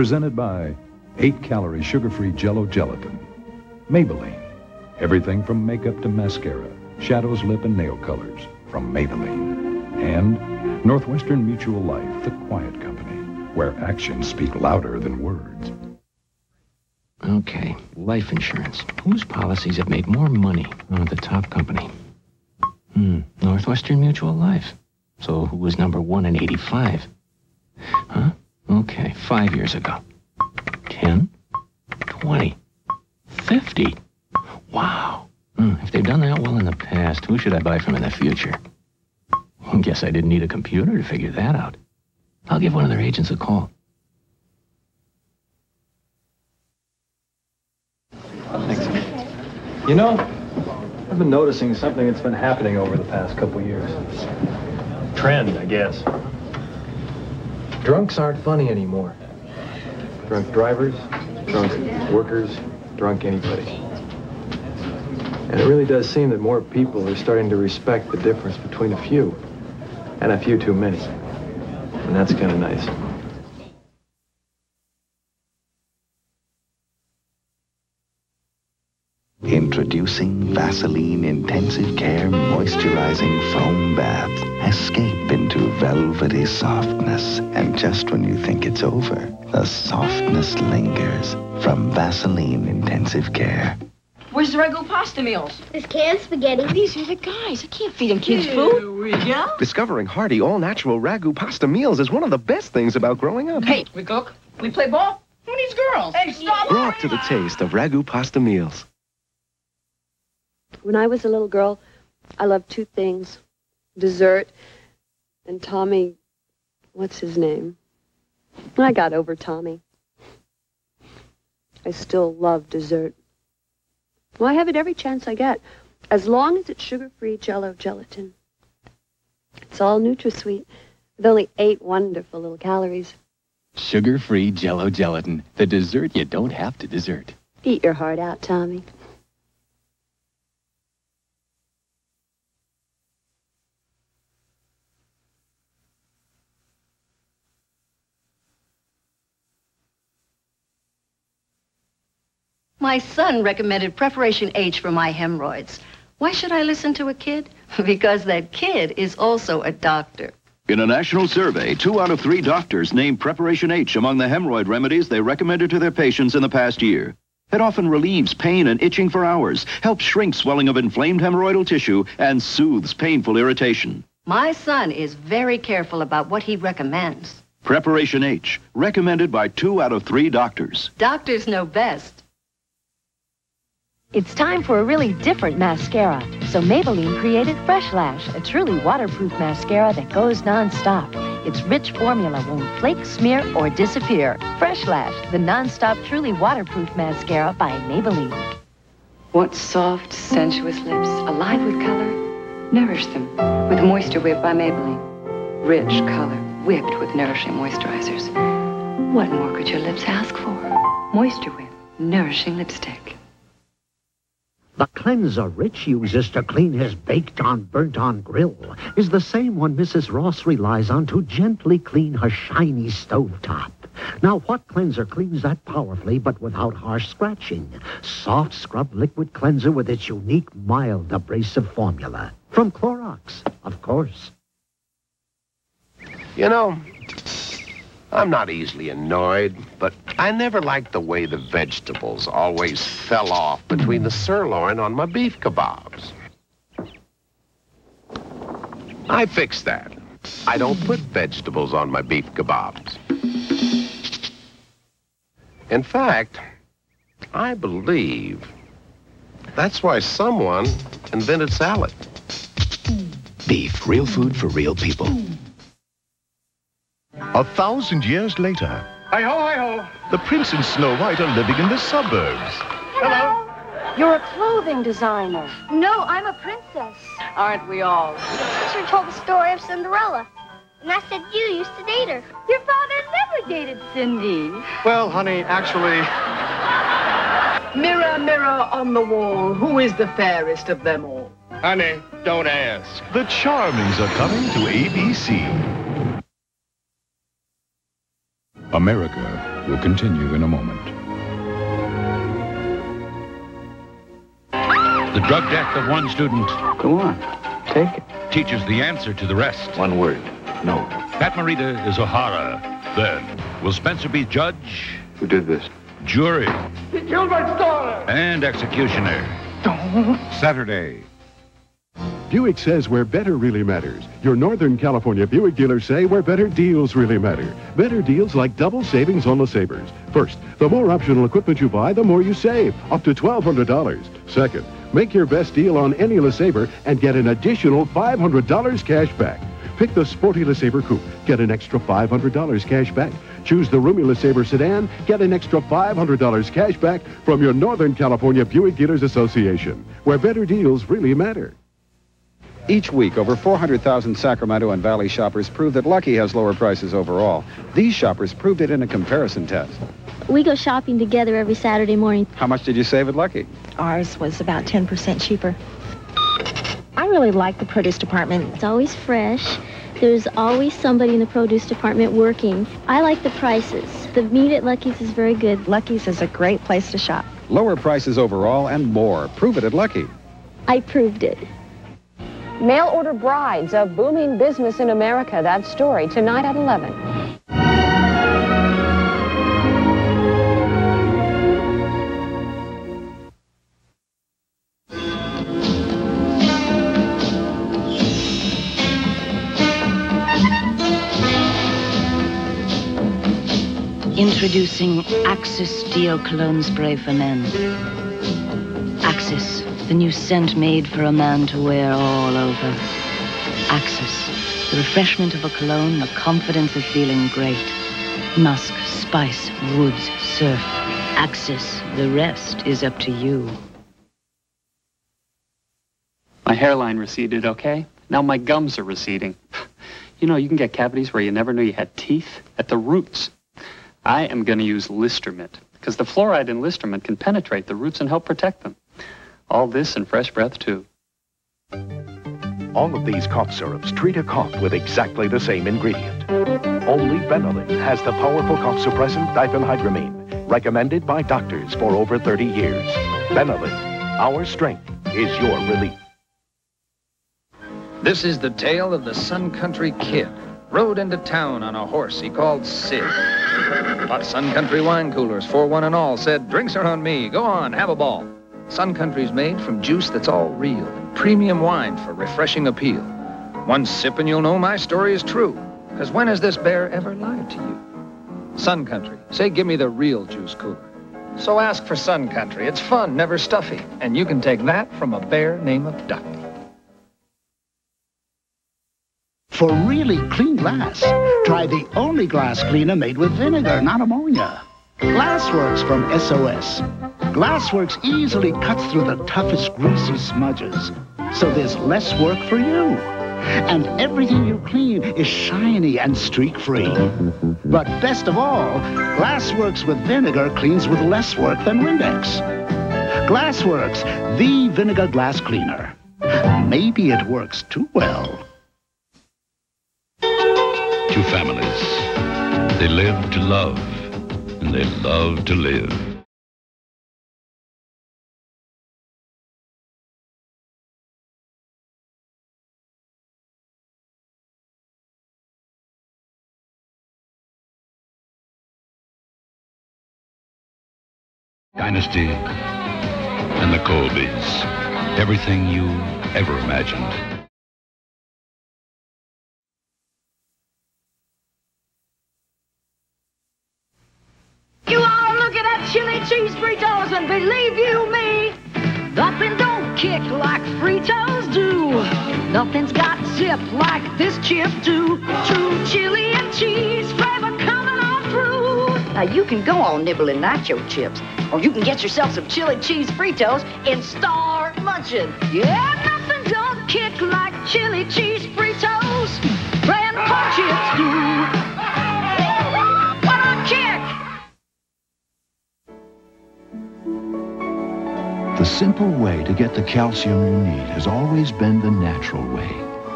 Presented by 8 calorie sugar free jello gelatin. Maybelline. Everything from makeup to mascara, shadows, lip, and nail colors from Maybelline. And Northwestern Mutual Life, the quiet company, where actions speak louder than words. Okay, life insurance. Whose policies have made more money? Oh, the top company. Hmm, Northwestern Mutual Life. So who was number one in 85? Huh? Okay, five years ago. 10, 20, 50. Wow. Hmm, if they've done that well in the past, who should I buy from in the future? Guess I didn't need a computer to figure that out. I'll give one of their agents a call. Thanks. You know, I've been noticing something that's been happening over the past couple years. Trend, I guess. Drunks aren't funny anymore. Drunk drivers, drunk workers, drunk anybody. And it really does seem that more people are starting to respect the difference between a few and a few too many. And that's kind of nice. Introducing Vaseline Intensive Care Moisturizing Foam Bath. Escape into velvety softness. And just when you think it's over, the softness lingers from Vaseline Intensive Care. Where's the ragu pasta meals? This canned spaghetti. These are the guys. I can't feed them kids food. we go. Discovering hearty, all-natural ragu pasta meals is one of the best things about growing up. Hey, we cook. We play ball. Who needs girls? Hey, stop. Grow up to the taste of ragu pasta meals. When I was a little girl, I loved two things. Dessert and Tommy, what's his name? I got over Tommy. I still love dessert. Well, I have it every chance I get, as long as it's sugar-free jello gelatin. It's all NutraSweet, with only eight wonderful little calories. Sugar-free Jello Gelatin, the dessert you don't have to dessert. Eat your heart out, Tommy. My son recommended Preparation H for my hemorrhoids. Why should I listen to a kid? because that kid is also a doctor. In a national survey, two out of three doctors named Preparation H among the hemorrhoid remedies they recommended to their patients in the past year. It often relieves pain and itching for hours, helps shrink swelling of inflamed hemorrhoidal tissue, and soothes painful irritation. My son is very careful about what he recommends. Preparation H, recommended by two out of three doctors. Doctors know best. It's time for a really different mascara. So Maybelline created Fresh Lash, a truly waterproof mascara that goes non-stop. Its rich formula won't flake, smear, or disappear. Fresh Lash, the non-stop truly waterproof mascara by Maybelline. Want soft, sensuous lips, alive with color? Nourish them with Moisture Whip by Maybelline. Rich color, whipped with nourishing moisturizers. What more could your lips ask for? Moisture Whip, nourishing lipstick. The cleanser Rich uses to clean his baked-on, burnt-on grill is the same one Mrs. Ross relies on to gently clean her shiny stovetop. Now, what cleanser cleans that powerfully but without harsh scratching? Soft Scrub Liquid Cleanser with its unique, mild, abrasive formula. From Clorox, of course. You know, I'm not easily annoyed, but I never liked the way the vegetables always fell off between the sirloin on my beef kebabs. I fixed that. I don't put vegetables on my beef kebabs. In fact, I believe that's why someone invented salad. Beef, real food for real people. A thousand years later, Hi-ho, hi-ho. the prince and Snow White are living in the suburbs. Hello. You're a clothing designer. No, I'm a princess. Aren't we all? Sister told the story of Cinderella. And I said you used to date her. Your father never dated Cindy. Well, honey, actually... Mirror, mirror on the wall, who is the fairest of them all? Honey, don't ask. The Charmings are coming to ABC. Amerika will continue in a moment. The drug death of one student. Go on. Take it. Teaches the answer to the rest. One word. No. Pat Morita is Ohara. Then, will Spenser be judge, Who did this? jury, He killed my daughter! and executioner? Don't. Saturday. Buick says where better really matters. Your Northern California Buick dealers say where better deals really matter. Better deals like double savings on the Sabres. First, the more optional equipment you buy, the more you save, up to $1,200. Second, make your best deal on any LeSabre and get an additional $500 cash back. Pick the sporty LeSabre Coupe, get an extra $500 cash back. Choose the roomy LeSabre Sedan, get an extra $500 cash back from your Northern California Buick Dealers Association, where better deals really matter. Each week, over 400,000 Sacramento and Valley shoppers prove that Lucky has lower prices overall. These shoppers proved it in a comparison test. We go shopping together every Saturday morning. How much did you save at Lucky? Ours was about 10% cheaper. I really like the produce department. It's always fresh. There's always somebody in the produce department working. I like the prices. The meat at Lucky's is very good. Lucky's is a great place to shop. Lower prices overall and more. Prove it at Lucky. I proved it. Mail order brides, a booming business in America. That story tonight at 11. Introducing Axis Steel Cologne Spray for Men. Axis, the new scent made for a man to wear all over. Axis, the refreshment of a cologne, the confidence of feeling great. Musk, spice, woods, surf. Axis, the rest is up to you. My hairline receded, okay? Now my gums are receding. You know, you can get cavities where you never knew you had teeth at the roots. I am going to use Listermint because the fluoride in Listermint can penetrate the roots and help protect them. All this and fresh breath, too. All of these cough syrups treat a cough with exactly the same ingredient. Only Benylin has the powerful cough suppressant diphenhydramine, recommended by doctors for over 30 years. Benylin, our strength is your relief. This is the tale of the Sun Country Kid. Rode into town on a horse he called Sid. But Sun Country wine coolers for one and all. Said, drinks are on me. Go on, have a ball. Sun Country's made from juice that's all real and premium wine for refreshing appeal. One sip and you'll know my story is true. Because when has this bear ever lied to you? Sun Country, say give me the real juice cooler. So ask for Sun Country. It's fun, never stuffy. And you can take that from a bear named Ducky. For really clean glass, try the only glass cleaner made with vinegar, not ammonia. Glassworks from SOS. Glassworks easily cuts through the toughest greasy smudges, so there's less work for you. And everything you clean is shiny and streak-free. But best of all, Glassworks with vinegar cleans with less work than Windex. Glassworks, the vinegar glass cleaner. Maybe it works too well. Two families. They live to love, and they love to live. Dynasty and the Colbys. Everything you ever imagined. You all look at that chili cheese Fritos and believe you me, nothing don't kick like Fritos do. Nothing's got zip like this chip do. True chili and cheese flavor coming on through. Now you can go on nibbling nacho chips, or you can get yourself some chili cheese Fritos and start munching. Yeah, nothing don't kick like chili cheese Fritos. Grandpa chips do. What a kick! The simple way to get the calcium you need has always been the natural way,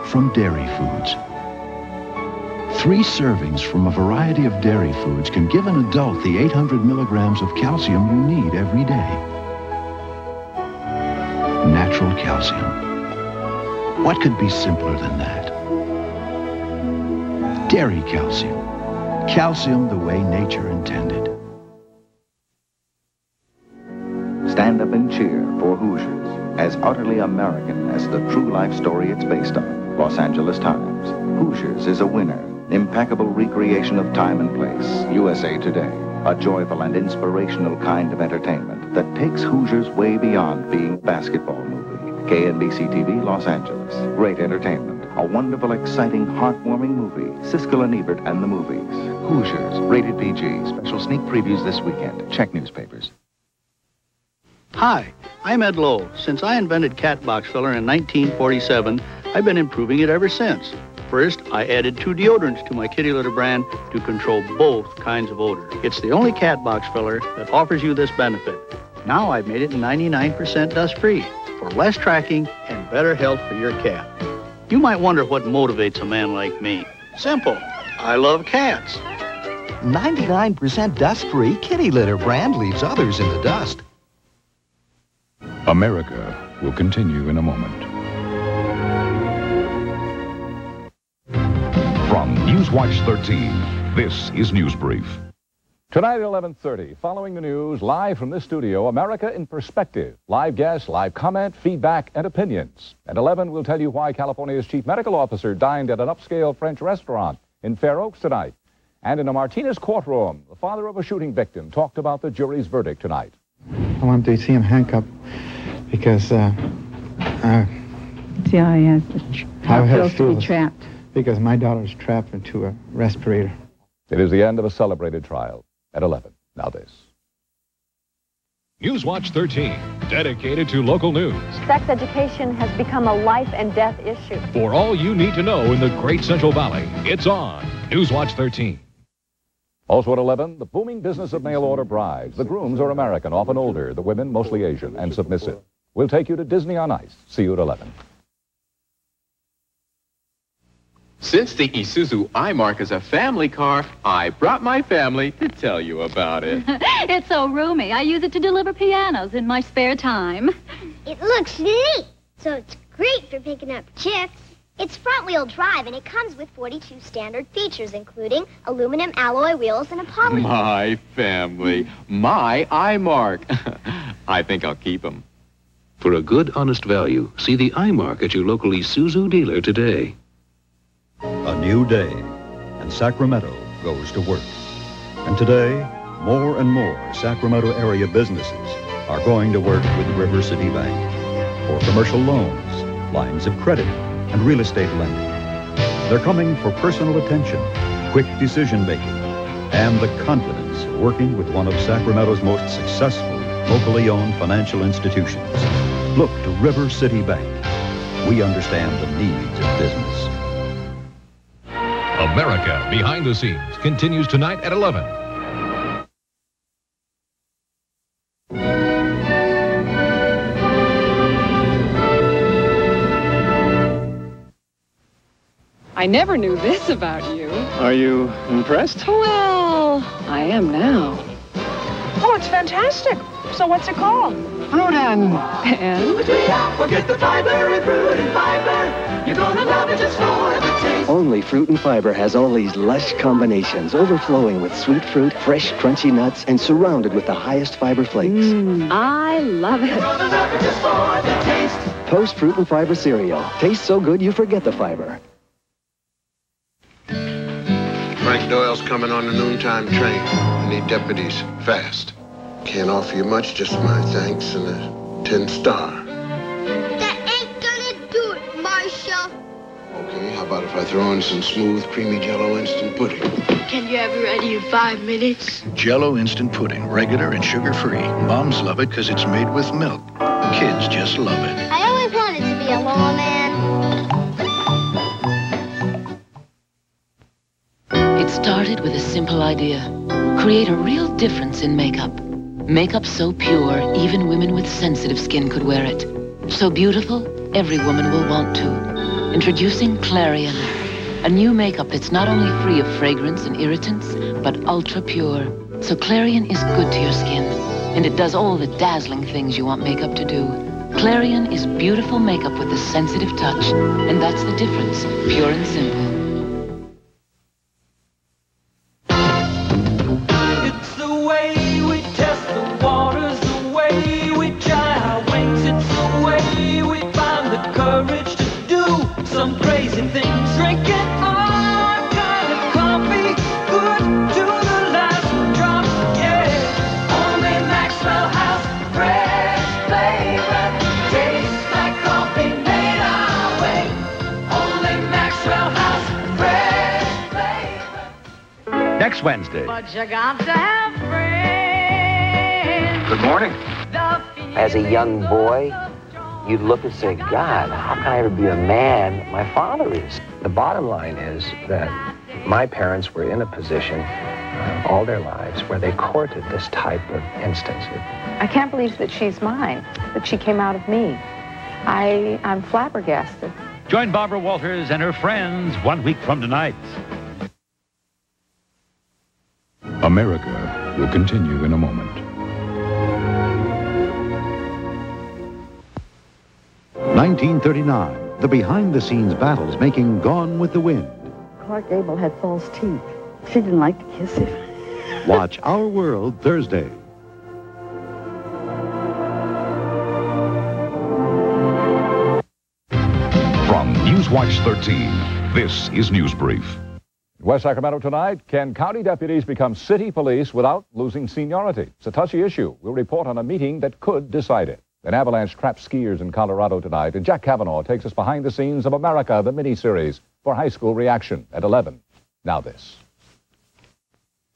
from dairy foods. Three servings from a variety of dairy foods can give an adult the 800 milligrams of calcium you need every day. Natural calcium. What could be simpler than that? Dairy calcium. Calcium the way nature intended. Stand up and cheer for Hoosiers, as utterly American as the true life story it's based on. Los Angeles Times. Hoosiers is a winner. Impeccable recreation of time and place. USA Today. A joyful and inspirational kind of entertainment that takes Hoosiers way beyond being a basketball movie. KNBC TV, Los Angeles. Great entertainment. A wonderful, exciting, heartwarming movie. Siskel and Ebert and the movies. Hoosiers. Rated PG. Special sneak previews this weekend. Check newspapers. Hi, I'm Ed Lowe. Since I invented cat box filler in 1947, I've been improving it ever since. First, I added two deodorants to my kitty litter brand to control both kinds of odor. It's the only cat box filler that offers you this benefit. Now I've made it 99% dust-free for less tracking and better health for your cat. You might wonder what motivates a man like me. Simple. I love cats. 99% dust-free kitty litter brand leaves others in the dust. Amerika will continue in a moment. From Newswatch 13, this is News Brief. Tonight at 11.30, following the news, live from this studio, America in Perspective. Live guests, live comment, feedback, and opinions. At 11, we'll tell you why California's chief medical officer dined at an upscale French restaurant in Fair Oaks tonight. And in a Martinez courtroom, the father of a shooting victim talked about the jury's verdict tonight. I wanted to see him handcuffed because uh, uh, See how he has the tr- I how had feels to be trapped. Because my daughter's trapped into a respirator. It is the end of a celebrated trial. At 11, now this. Newswatch 13, dedicated to local news. Sex education has become a life and death issue. For all you need to know in the Great Central Valley, it's on Newswatch 13. Also at 11, the booming business of mail-order brides. The grooms are American, often older, the women mostly Asian and submissive. We'll take you to Disney on Ice. See you at 11. Since the Isuzu iMark is a family car, I brought my family to tell you about it. it's so roomy. I use it to deliver pianos in my spare time. It looks neat, so it's great for picking up chicks. It's front-wheel drive, and it comes with 42 standard features, including aluminum alloy wheels and a poly. My family, my iMark. I think I'll keep them. For a good, honest value, see the iMark at your local Isuzu dealer today. A new day, and Sacramento goes to work. And today, more and more Sacramento area businesses are going to work with River City Bank for commercial loans, lines of credit, and real estate lending. They're coming for personal attention, quick decision making, and the confidence of working with one of Sacramento's most successful locally owned financial institutions. Look to River City Bank. We understand the needs of business. Amerika Behind the Scenes continues tonight at 11. I never knew this about you. Are you impressed? Well, I am now. Oh, it's fantastic. So what's it called? Fruit and... And? Forget the fiber in fruit and fiber. You're gonna love it just for the taste. Only Fruit and Fiber has all these lush combinations, overflowing with sweet fruit, fresh, crunchy nuts, and surrounded with the highest fiber flakes. Mm, I love it. Gonna love it just for the taste. Post Fruit and Fiber cereal. Tastes so good you forget the fiber. Doyle's coming on the noontime train. I need deputies fast. Can't offer you much, just my thanks and a 10 star. That ain't gonna do it, Marshal. Okay, how about if I throw in some smooth, creamy jello instant pudding? Can you have it ready in five minutes? Jello instant pudding, regular and sugar-free. Moms love it because it's made with milk. Kids just love it. I always wanted to be a started with a simple idea. Create a real difference in makeup. Makeup so pure, even women with sensitive skin could wear it. So beautiful, every woman will want to. Introducing Clarion. A new makeup that's not only free of fragrance and irritants, but ultra pure. So Clarion is good to your skin, and it does all the dazzling things you want makeup to do. Clarion is beautiful makeup with a sensitive touch, and that's the difference, pure and simple. Next Wednesday. But you got to have friends. Good morning. As a young boy, you'd look and say, God, how can I ever be a man my father is? The bottom line is that my parents were in a position uh, all their lives where they courted this type of instance. I can't believe that she's mine, that she came out of me. I, I'm flabbergasted. Join Barbara Walters and her friends one week from tonight. Amerika will continue in a moment. 1939, the behind-the-scenes battles making Gone with the Wind. Clark Gable had false teeth. She didn't like to kiss him. Watch Our World Thursday. From Newswatch 13, this is News Brief. West Sacramento tonight, can county deputies become city police without losing seniority? It's a touchy issue. We'll report on a meeting that could decide it. An avalanche trapped skiers in Colorado tonight, and Jack Kavanaugh takes us behind the scenes of Amerika, the miniseries, for high school reaction at 11. Now this.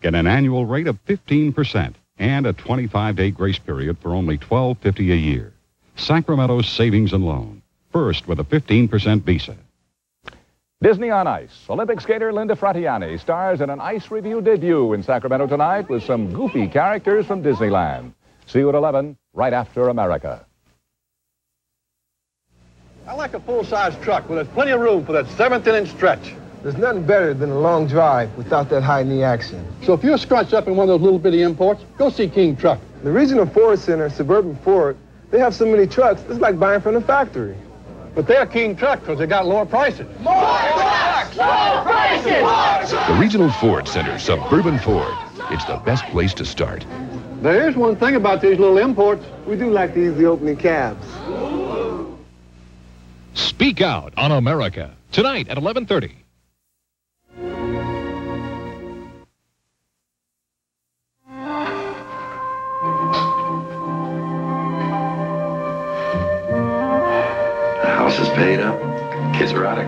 Get an annual rate of 15% and a 25-day grace period for only $12.50 a year. Sacramento's Savings and Loan. First with a 15% Visa. Disney on Ice. Olympic skater Linda Fratianne stars in an ice revue debut in Sacramento tonight with some goofy characters from Disneyland. See you at 11, right after Amerika. I like a full-size truck where there's plenty of room for that seventh inning stretch. There's nothing better than a long drive without that high knee action. So if you're scrunched up in one of those little bitty imports, go see King Truck. The regional Ford Center, Suburban Ford, they have so many trucks, it's like buying from the factory. But they're King Truck because they got lower prices. More trucks, lower prices. The Regional Ford Center, Suburban Ford. It's the best place to start. There is one thing about these little imports. We do like the easy opening cabs. Speak Out on Amerika. Tonight at 1130.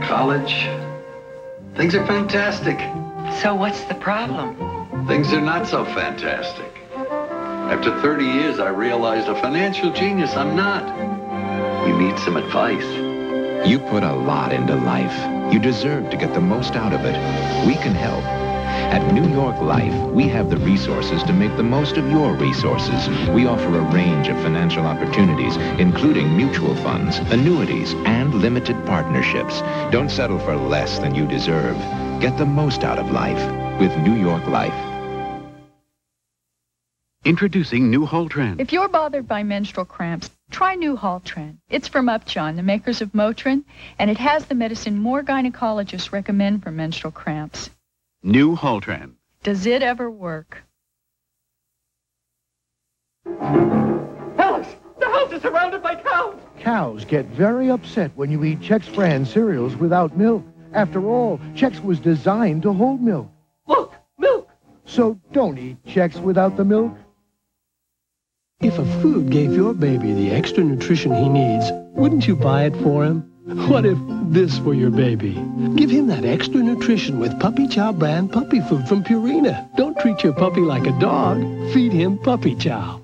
Kids are out of college. Things are fantastic. So what's the problem? Things are not so fantastic. After 30 years, I realized a financial genius I'm not. We need some advice. You put a lot into life. You deserve to get the most out of it. We can help. At New York Life, we have the resources to make the most of your resources. We offer a range of financial opportunities, including mutual funds, annuities, and limited partnerships. Don't settle for less than you deserve. Get the most out of life with New York Life. Introducing new Haltran. If you're bothered by menstrual cramps, try new Haltran. It's from Upjohn, the makers of Motrin, and it has the medicine more gynecologists recommend for menstrual cramps. New Haltran. Does it ever work? Alex, the house is surrounded by cows. Cows get very upset when you eat Chex brand cereals without milk. After all, Chex was designed to hold milk. Look, milk. So don't eat Chex without the milk. If a food gave your baby the extra nutrition he needs, wouldn't you buy it for him? What if this were your baby? Give him that extra nutrition with Puppy Chow brand puppy food from Purina. Don't treat your puppy like a dog. Feed him Puppy Chow.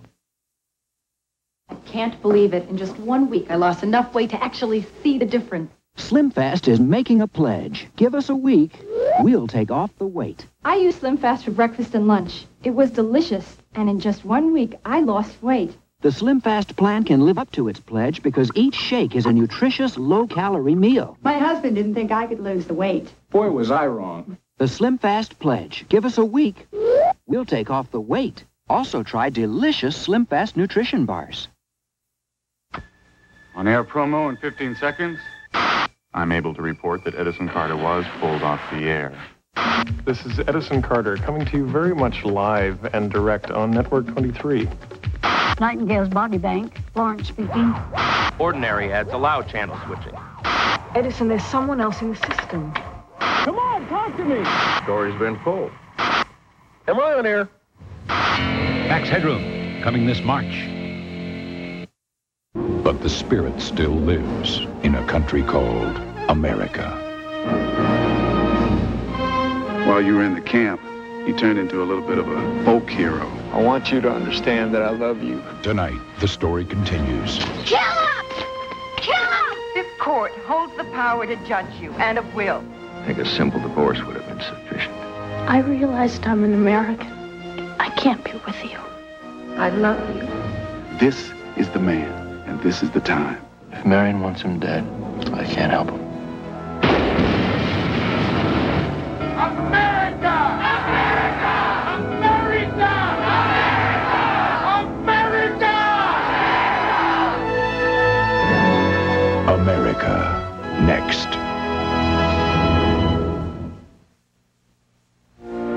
I can't believe it. In just one week, I lost enough weight to actually see the difference. SlimFast is making a pledge. Give us a week, we'll take off the weight. I used Slim Fast for breakfast and lunch. It was delicious, and in just one week, I lost weight. The Slim Fast plan can live up to its pledge because each shake is a nutritious, low-calorie meal. My husband didn't think I could lose the weight. Boy, was I wrong. The Slim Fast pledge. Give us a week. We'll take off the weight. Also try delicious Slim Fast nutrition bars. On air promo in 15 seconds. I'm able to report that Edison Carter was pulled off the air. This is Edison Carter coming to you very much live and direct on Network 23. Nightingale's Body Bank. Florence speaking. Ordinary ads allow channel switching. Edison, there's someone else in the system. Come on, talk to me. Story's been full. Am I on air? Max Headroom, coming this March. But the spirit still lives in a country called America. While you were in the camp, he turned into a little bit of a folk hero. I want you to understand that I love you. Tonight, the story continues. Kill him! Kill him! This court holds the power to judge you, and it will. I think a simple divorce would have been sufficient. I realized I'm an American. I can't be with you. I love you. This is the man, and this is the time. If Marion wants him dead, I can't help him. America! America!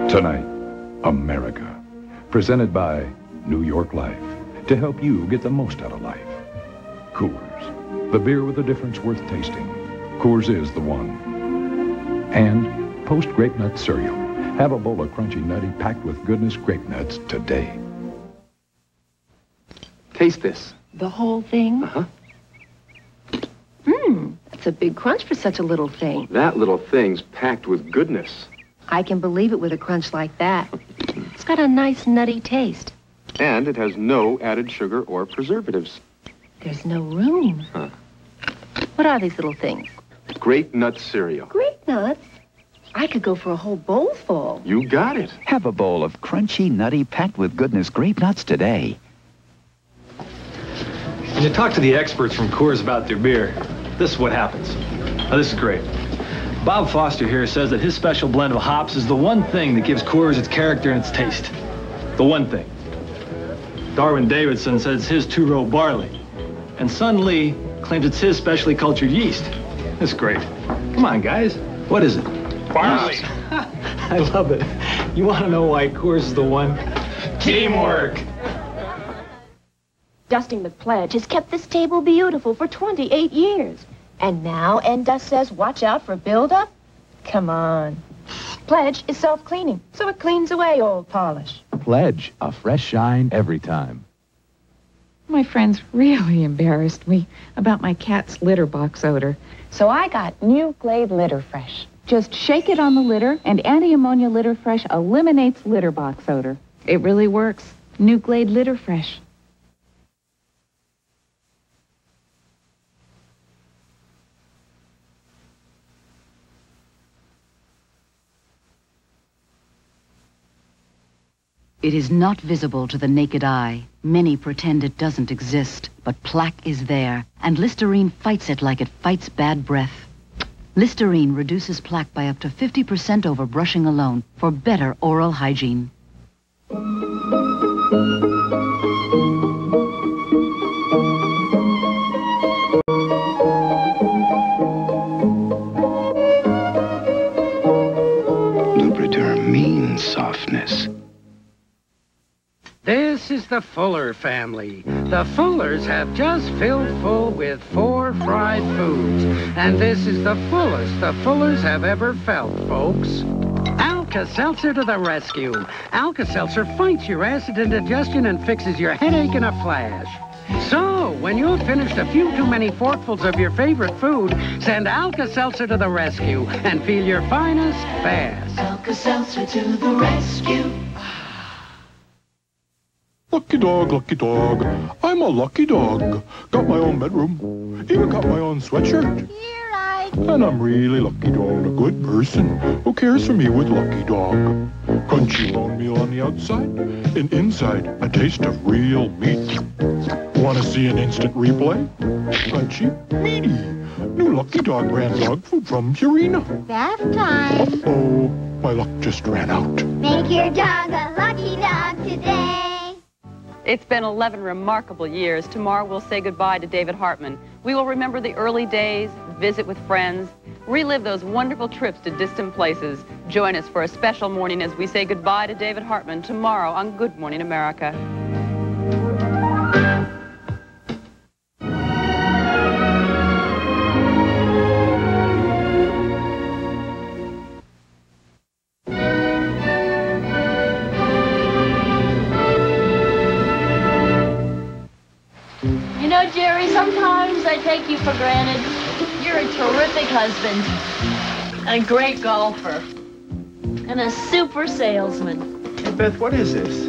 Tonight, Amerika. Presented by New York Life. To help you get the most out of life. Coors. The beer with a difference worth tasting. Coors is the one. And Post Grape Nut Cereal. Have a bowl of crunchy nutty packed with goodness grape nuts today. Taste this. The whole thing? Uh-huh. Mmm, that's a big crunch for such a little thing. That little thing's packed with goodness. I can believe it with a crunch like that. It's got a nice nutty taste. And it has no added sugar or preservatives. There's no room. Huh. What are these little things? Grape nut cereal. Grape nuts? I could go for a whole bowl full. You got it. Have a bowl of crunchy, nutty, packed with goodness grape nuts today. When you talk to the experts from Coors about their beer, this is what happens. Now, this is great. Bob Foster here says that his special blend of hops is the one thing that gives Coors its character and its taste. The one thing. Darwin Davidson says it's his two-row barley. And Sun Lee claims it's his specially cultured yeast. That's great. Come on, guys. What is it? Barley. I love it. You want to know why Coors is the one? Teamwork. Dusting the McPledge has kept this table beautiful for 28 years. And now Endust says watch out for buildup? Come on. Pledge is self-cleaning, so it cleans away old polish. Pledge, a fresh shine every time. My friends really embarrassed me about my cat's litter box odor. So I got new Glade Litter Fresh. Just shake it on the litter, and anti-ammonia litter fresh eliminates litter box odor. It really works. New Glade Litter Fresh. It is not visible to the naked eye. Many pretend it doesn't exist, but plaque is there, and Listerine fights it like it fights bad breath. Listerine reduces plaque by up to 50% over brushing alone for better oral hygiene. Lubriderm means softness. This is the Fuller family. The Fullers have just filled full with four fried foods. And this is the fullest the Fullers have ever felt, folks. Alka-Seltzer to the rescue. Alka-Seltzer fights your acid indigestion and fixes your headache in a flash. So, when you've finished a few too many forkfuls of your favorite food, send Alka-Seltzer to the rescue and feel your finest fast. Alka-Seltzer to the rescue. Lucky dog, lucky dog. I'm a lucky dog. Got my own bedroom. Even got my own sweatshirt. You're right. And I'm really lucky dog, a good person who cares for me with lucky dog. Crunchy bone meal on the outside, and inside a taste of real meat. Want to see an instant replay? Crunchy, meaty. New Lucky Dog brand dog food from Purina. Bath time. Oh, my luck just ran out. Make your dog a lucky dog today. It's been 11 remarkable years. Tomorrow we'll say goodbye to David Hartman. We will remember the early days, visit with friends, relive those wonderful trips to distant places. Join us for a special morning as we say goodbye to David Hartman tomorrow on Good Morning America. A great golfer, and a super salesman. Hey, Beth, what is this?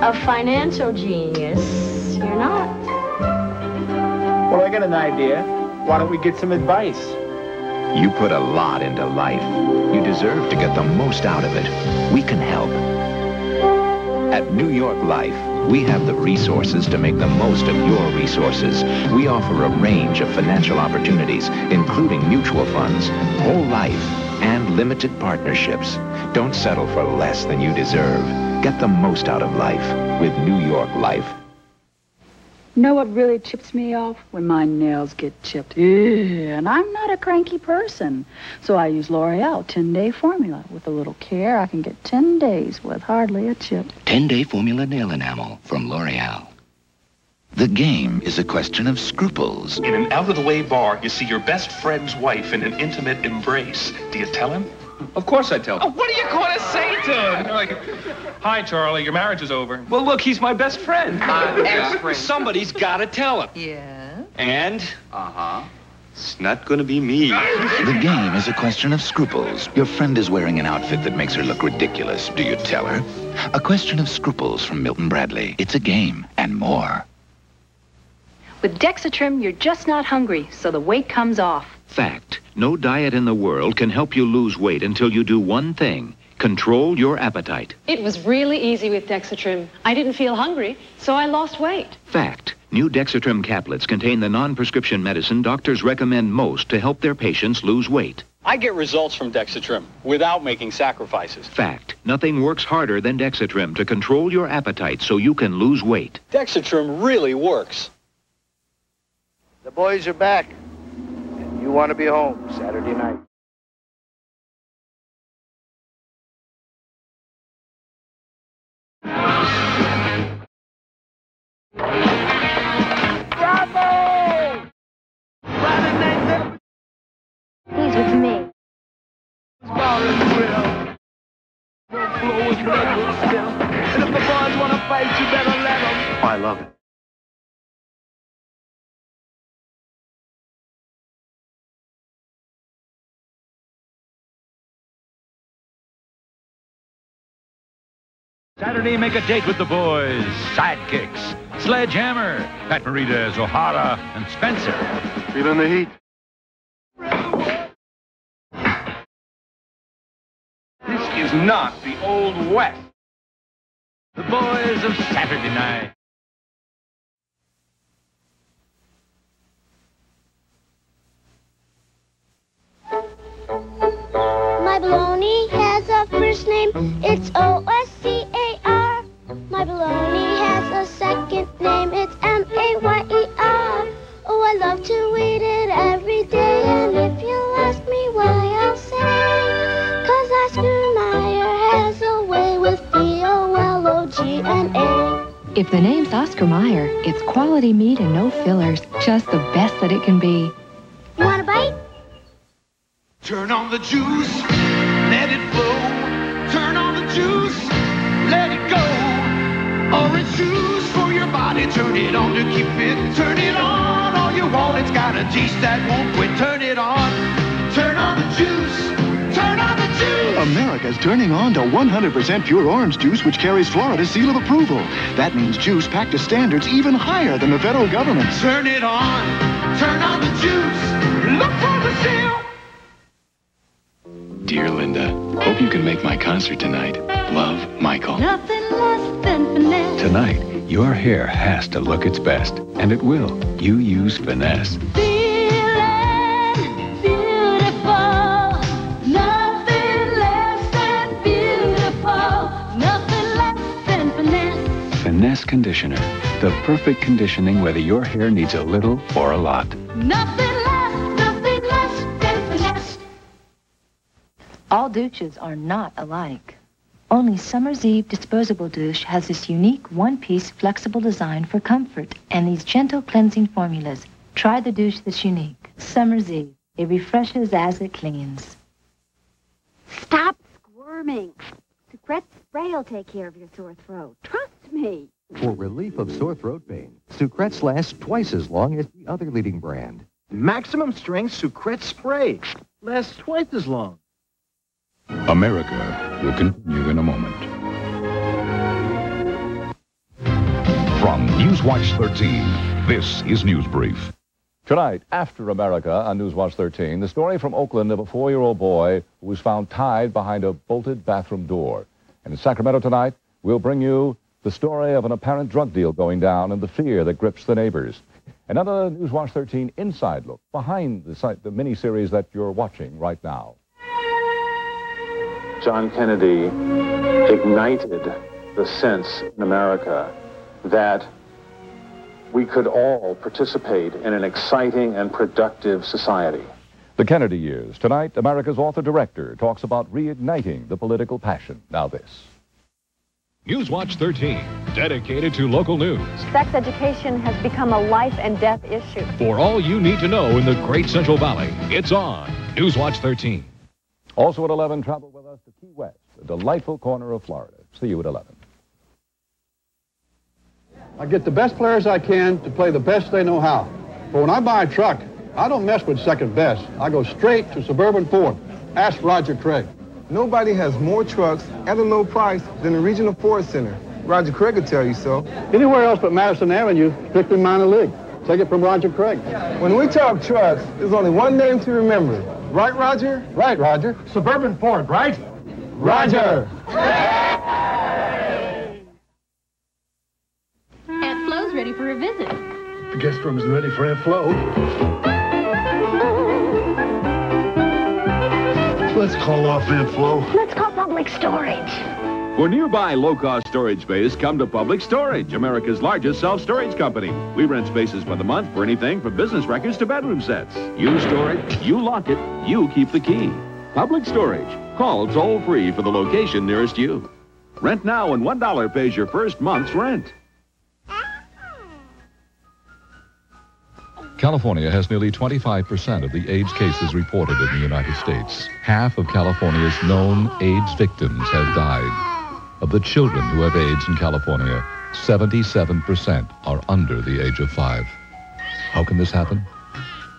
A financial genius. You're not. Well, I got an idea. Why don't we get some advice? You put a lot into life. You deserve to get the most out of it. We can help. At New York Life, we have the resources to make the most of your resources. We offer a range of financial opportunities, including mutual funds, whole life, and limited partnerships. Don't settle for less than you deserve. Get the most out of life with New York Life. Know what really chips me off? When my nails get chipped. Ew, and I'm not a cranky person. So I use L'Oreal 10-day formula. With a little care, I can get 10 days with hardly a chip. 10-day formula nail enamel from L'Oreal. The game is a question of scruples. In an out-of-the-way bar, you see your best friend's wife in an intimate embrace. Do you tell him? Of course I tell Oh, him. what are you going to say to him? Like, hi, Charlie, your marriage is over. Well, look, he's my best friend. My best friend. Somebody's got to tell him. Yeah. And? Uh-huh. It's not going to be me. The game is a question of scruples. Your friend is wearing an outfit that makes her look ridiculous. Do you tell her? A question of scruples from Milton Bradley. It's a game and more. With Dexatrim, you're just not hungry, so the weight comes off. Fact. No diet in the world can help you lose weight until you do one thing. Control your appetite. It was really easy with Dexatrim. I didn't feel hungry, so I lost weight. Fact. New Dexatrim caplets contain the non-prescription medicine doctors recommend most to help their patients lose weight. I get results from Dexatrim without making sacrifices. Fact. Nothing works harder than Dexatrim to control your appetite so you can lose weight. Dexatrim really works. The boys are back. And you want to be home Saturday night. Bravo! He's with me. And if the boys want to fight, you better let them. I love it. Saturday, make a date with the boys. Sidekicks. Sledgehammer. Pat Morita as Ohara and Spenser. Feeling the heat? This is not the Old West. The boys of Saturday night. My baloney has a first name, it's O-S-C-A-R. Second name, it's M-A-Y-E-R. Oh, I love to eat it every day, and if you ask me why, I'll say, cause Oscar Mayer has a way with B-O-L-O-G-N-A. If the name's Oscar Mayer, it's quality meat and no fillers. Just the best that it can be. You want a bite? Turn on the juice, let it flow. Turn on the juice, let it go. Orange juice for your body, turn it on to keep it. Turn it on all you want, it's got a taste that won't quit. Turn it on, turn on the juice, turn on the juice. America's turning on to 100% pure orange juice, which carries Florida's seal of approval. That means juice packed to standards even higher than the federal government. Turn it on, turn on the juice. Look for the seal. Dear Linda, hope you can make my concert tonight. Love, Michael. Nothing less than finesse. Tonight, Your hair has to look its best, and it will. You use Finesse. Finesse Conditioner. The perfect conditioning whether your hair needs a little or a lot. Nothing less, nothing less than finesse. All douches are not alike. Only Summer's Eve disposable douche has this unique one-piece flexible design for comfort and these gentle cleansing formulas. Try the douche that's unique. Summer's Eve. It refreshes as it cleans. Stop squirming. Sucrets spray will take care of your sore throat. Trust me. For relief of sore throat pain, Sucrets lasts twice as long as the other leading brand. Maximum strength Sucrets spray. Lasts twice as long. Amerika will continue in a moment. From Newswatch 13, this is News Brief. Tonight, after Amerika on Newswatch 13, the story from Oakland of a four-year-old boy who was found tied behind a bolted bathroom door. And in Sacramento tonight, we'll bring you the story of an apparent drug deal going down and the fear that grips the neighbors. Another Newswatch 13 inside look behind the, the mini-series that you're watching right now. John Kennedy ignited the sense in America that we could all participate in an exciting and productive society. The Kennedy years. Tonight, Amerika's author-director talks about reigniting the political passion. Now this. Newswatch 13, dedicated to local news. Sex education has become a life and death issue. For all you need to know in the Great Central Valley, it's on Newswatch 13. Also at 11, travel with us to Key West, a delightful corner of Florida. See you at 11. I get the best players I can to play the best they know how. But when I buy a truck, I don't mess with second best. I go straight to Suburban Ford. Ask Roger Craig. Nobody has more trucks at a low price than the Regional Ford Center. Roger Craig will tell you so. Anywhere else but Madison Avenue, strictly minor league. Take it from Roger Craig. When we talk trucks, there's only one name to remember. Right, Roger? Right, Roger. Suburban Ford, right? Roger. Aunt Flo's ready for a visit. The guest room is ready for Aunt Flo. Let's call off Aunt Flo. Let's call public storage. For nearby low-cost storage space, come to Public Storage, America's largest self-storage company. We rent spaces by the month for anything from business records to bedroom sets. You store it, you lock it, you keep the key. Public Storage. Call toll-free for the location nearest you. Rent now and $1 pays your first month's rent. California has nearly 25% of the AIDS cases reported in the United States. Half of California's known AIDS victims have died. Of the children who have AIDS in California, 77% are under the age of five. How can this happen?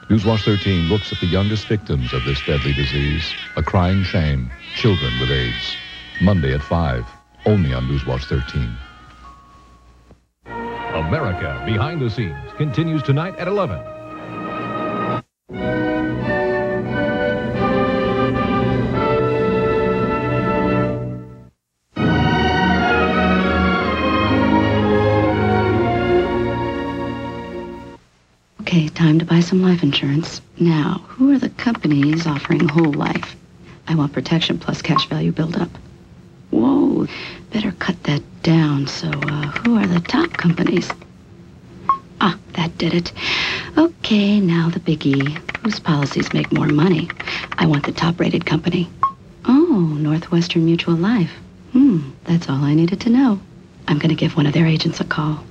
Newswatch 13 looks at the youngest victims of this deadly disease, a crying shame, children with AIDS. Monday at 5, only on Newswatch 13. Amerika Behind the Scenes continues tonight at 11. Okay, time to buy some life insurance. Now, who are the companies offering whole life? I want protection plus cash value buildup. Whoa, better cut that down. So, uh, who are the top companies? Ah, that did it. Okay, now the biggie. Whose policies make more money? I want the top-rated company. Oh, Northwestern Mutual Life. Hmm, that's all I needed to know. I'm going to give one of their agents a call.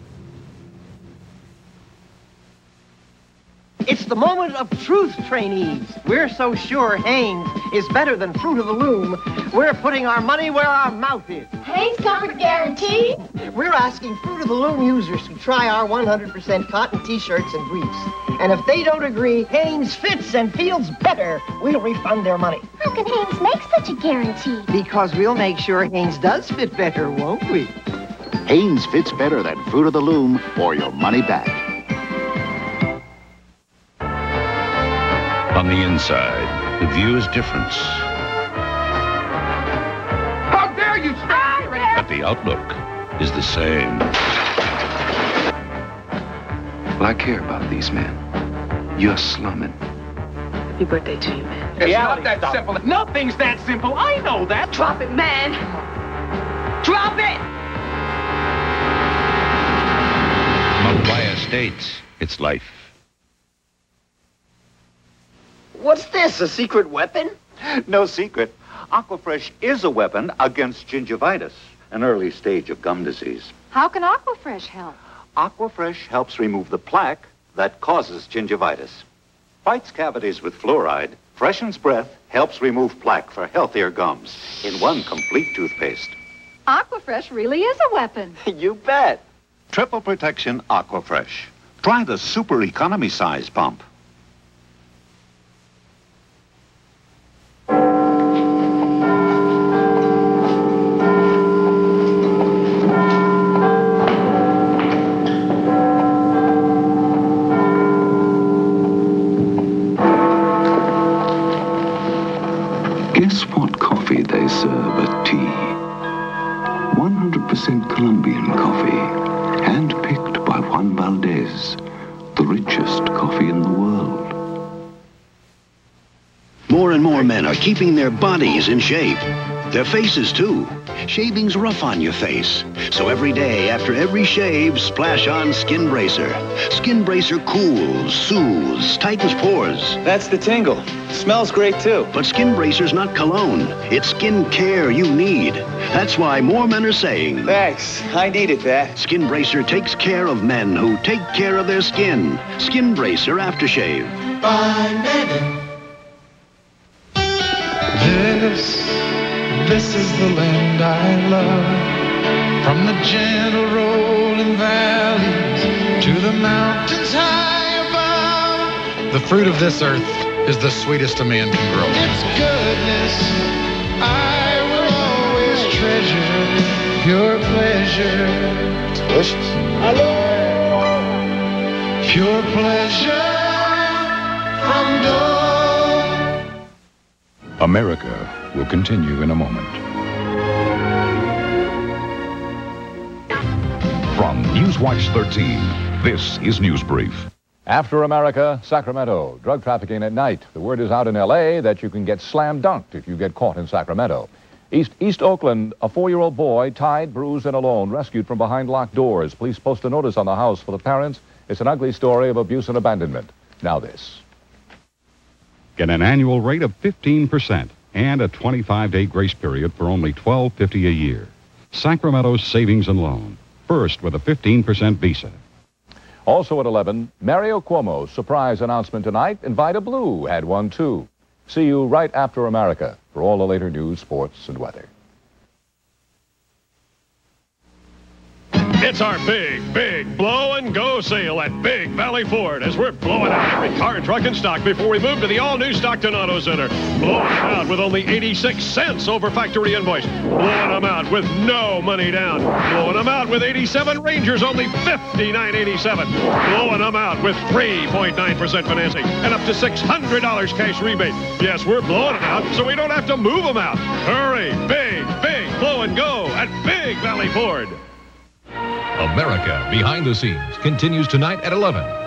It's the moment of truth, trainees. We're so sure Hanes is better than Fruit of the Loom, we're putting our money where our mouth is. Hanes Comfort Guarantee? We're asking Fruit of the Loom users to try our 100% cotton t-shirts and briefs. And if they don't agree Hanes fits and feels better, we'll refund their money. How can Hanes make such a guarantee? Because we'll make sure Hanes does fit better, won't we? Hanes fits better than Fruit of the Loom or your money back. On the inside, the view is different. How dare you stand here But the outlook is the same. Well, I care about these men. You're slumming. Happy birthday to you, man. It's not that simple. Nothing's that simple. I know that. Drop it, man. Drop it! Multiply Estates. It's life. What's this, a secret weapon? No secret. Aquafresh is a weapon against gingivitis, an early stage of gum disease. How can Aquafresh help? Aquafresh helps remove the plaque that causes gingivitis. Fights cavities with fluoride, freshens breath, helps remove plaque for healthier gums in one complete toothpaste. Aquafresh really is a weapon. you bet. Triple protection Aquafresh. Try the super economy size pump. 100% Colombian coffee, hand-picked by Juan Valdez, the richest coffee in the world. More and more men are keeping their bodies in shape. Their faces, too. Shaving's rough on your face. So every day, after every shave, splash on Skin Bracer. Skin Bracer cools, soothes, tightens pores. That's the tingle. Smells great, too. But Skin Bracer's not cologne. It's skin care you need. That's why more men are saying... Thanks. I needed that. Skin Bracer takes care of men who take care of their skin. Skin Bracer Aftershave. By Mennen. This, this is the land I love. From the gentle rolling valleys to the mountains high above. The fruit of this earth is the sweetest a man can grow. Its goodness I will always treasure. Pure pleasure. Delicious. Pure pleasure from dawn. Amerika will continue in a moment. From Newswatch 13, this is News Brief. After Amerika, Sacramento. Drug trafficking at night. The word is out in L.A. that you can get slam dunked if you get caught in Sacramento. East, East Oakland, a four-year-old boy, tied, bruised, and alone, rescued from behind locked doors. Police post a notice on the house for the parents. It's an ugly story of abuse and abandonment. Now this. Get an annual rate of 15% and a 25-day grace period for only $12.50 a year. Sacramento's Savings and Loan. First with a 15% visa. Also at 11, Mario Cuomo's surprise announcement tonight. And Vida Blue had one too. See you right after Amerika for all the later news, sports, and weather. It's our big, big blow and go sale at Big Valley Ford as we're blowing out every car, and truck, and stock before we move to the all-new Stockton Auto Center. Blowing them out with only 86 cents over factory invoice. Blowing them out with no money down. Blowing them out with 87 Rangers, only 59.87. Blowing them out with 3.9% financing and up to $600 cash rebate. Yes, we're blowing it out so we don't have to move them out. Hurry, big, big blow and go at Big Valley Ford. Amerika Behind the Scenes continues tonight at 11